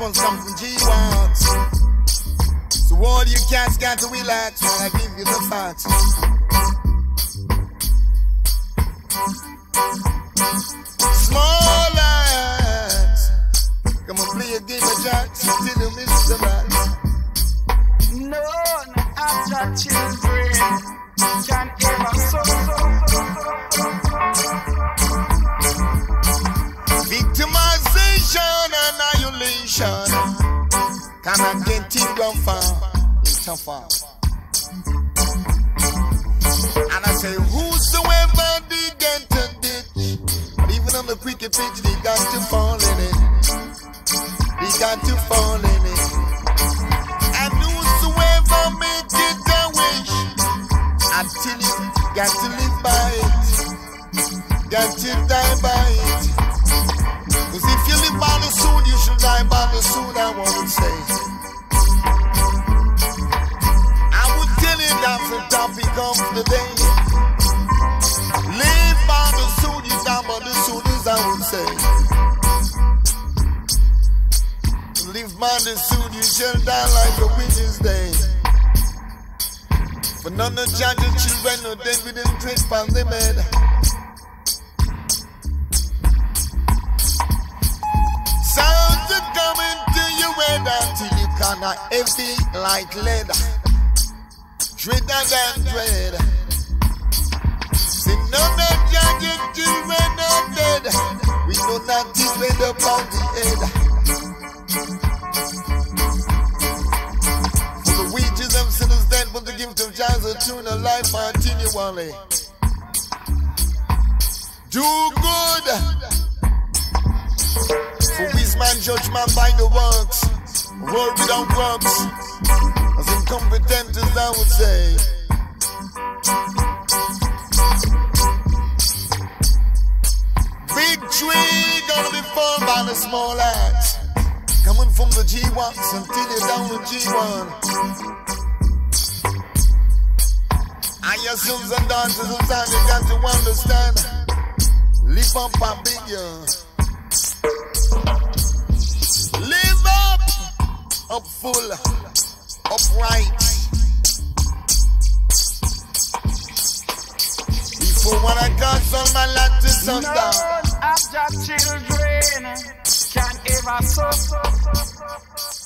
comes from G1s. So all you cats got to relax while I give you the facts. Small lads, come on play a game of jacks till you miss the rats. No, no after children can ever so, so, so, Victimization, annihilation, cannot get it gone far, it's tougher. And I say, whosoever get to ditch, even on the cricket pitch, they got to fall in it. They got to fall in it. And whosoever make it a wish, until you got to live by it, got to die by it. Cause if you live by the sword, you should die by the sword, I want to say. I would tell you that's the topic of the day. Live by the sword, you die by the sword, I would say. Live by the sword, you shall die like a witch's day. For none of judges, children, no David and tread upon the bed. Cannot heavy like lead. Dreader than dread. See, none of judges, children are dead. We know not this dread upon the head. For the wages of sinners dead, but the gift of God's eternal life continually. Do good. For judge man by the works. Word without works. As incompetent as I would say. Big tree gonna be formed by the small axe. Coming from the G1s until you're down to G1. And your sons and daughters of time, you got to understand. Live up big you. Up full, upright. Before when I got some my lot to some None down. after children can ever so, so, so, so,